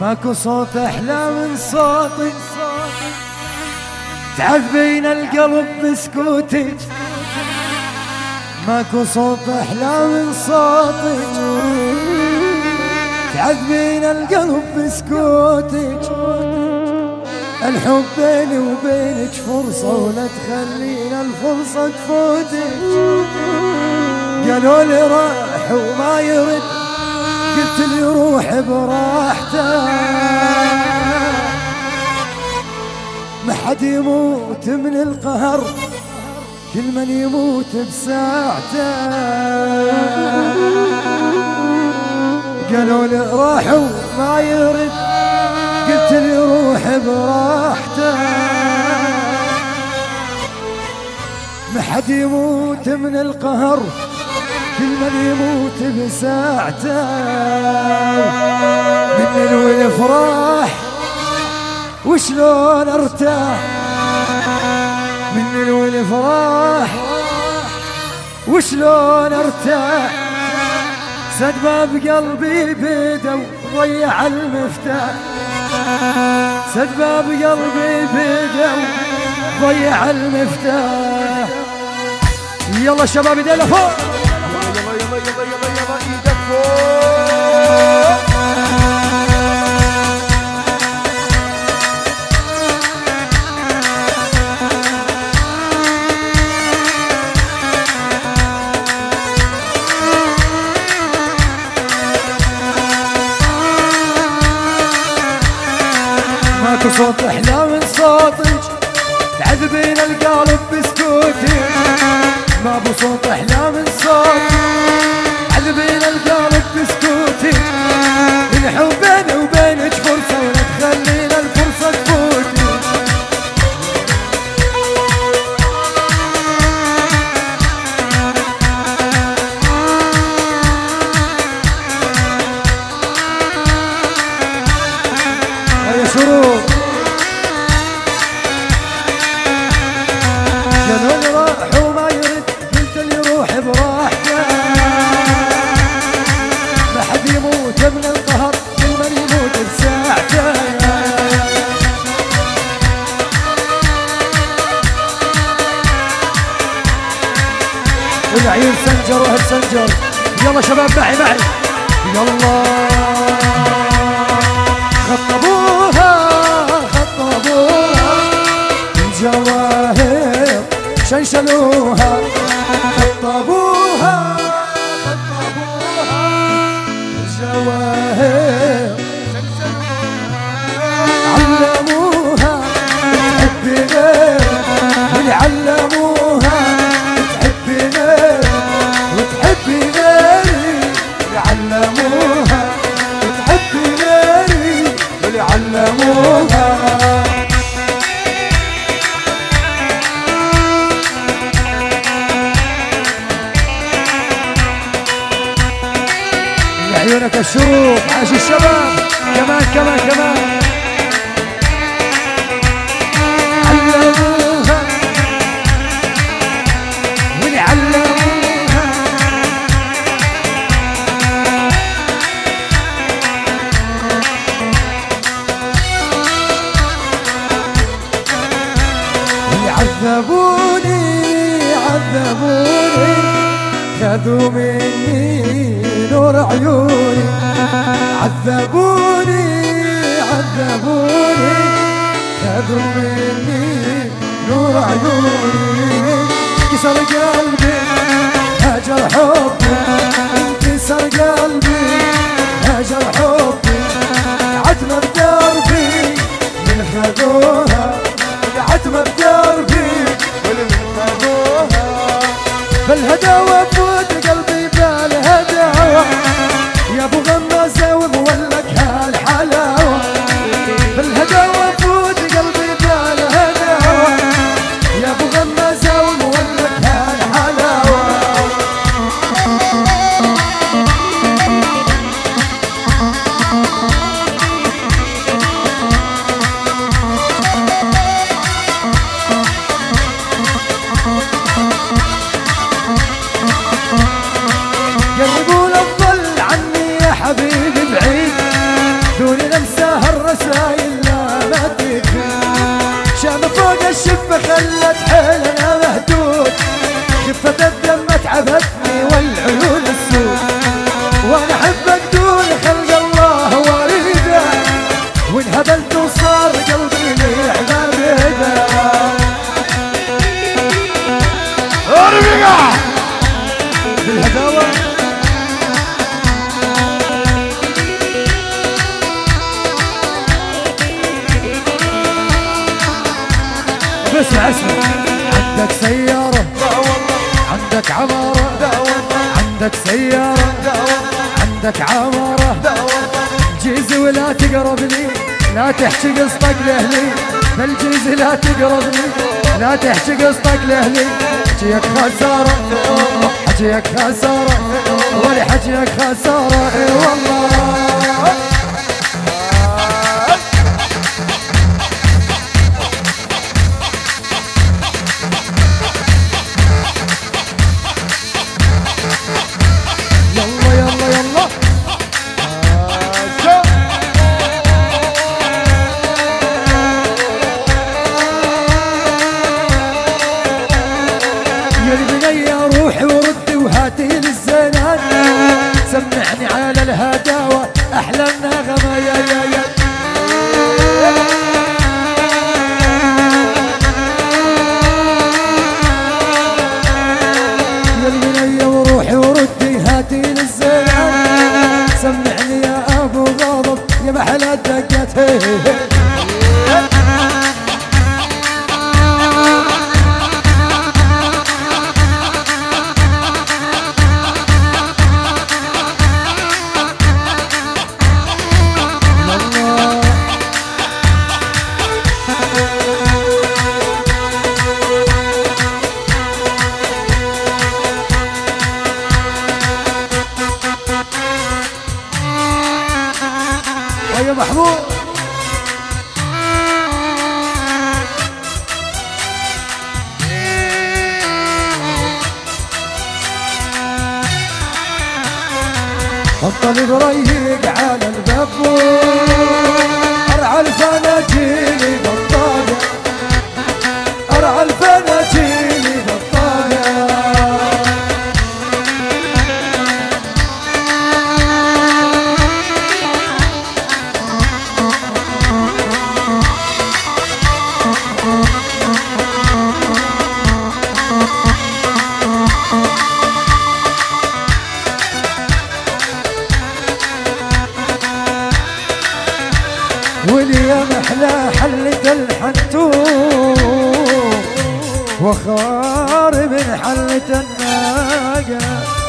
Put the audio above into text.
ماكو صوت أحلى من صوتك تعذبين القلب بسكوتك ماكو صوت أحلى من صوتك تعذبين القلب بسكوتك الحب بيني وبينك فرصة ولا تخلينا الفرصة تفوتك قالوا لي راح وما يرد. قلت لي روح ما حد يموت من القهر كل من يموت بساعته. قالوا لي راح وما يرد. قلت لي روح براحته. ما حد يموت من القهر كل من يموت بساعته من الفراح وشلون ارتاح؟ من الفراح وشلون ارتاح؟ سد باب قلبي بيده وضيع المفتاح. سد باب قلبي بيده وضيع المفتاح. يلا شباب ايدينا يلا يلا صوت أحلى من صوتك. تعذبين القلب بسكوتك. ما بو صوت أحلى والعيون سنجر وهب سنجر. يلا شباب معي معي. يلا. خطبوها خطبوها. الجواهر شنشلوها الشروق عاش الشباب. كمان كمان كمان. علموها عذبوني عذبوني خذوا مني. نور عيوني عذبوني عذبوني. خذوا مني نور عيوني. كسر قلبي هجر حبي. انكسر قلبي هجر حبي. عتمة بدربي من خذوها. عتمة بدربي واللي خذوها. بالهداوة فوت سيارة. عندك عمارة. عندك سيارة. عندك عمارة. جيزي ولا تقرب لي لا تحكي قصتك لأهلي. بالجيزي لا تقرب لي لا تحكي قصتك لأهلي. حجيك خسارة. حجيك خسارة. ولي حجيك خسارة. إي والله. البنية روحي وردي وهاتي للزنان سمعني على الهداوة أحلى النغمة يا يا يا محمود حط البريق على الباب. واليوم أحلى حلة الحنتوم وخار من حلة الناقة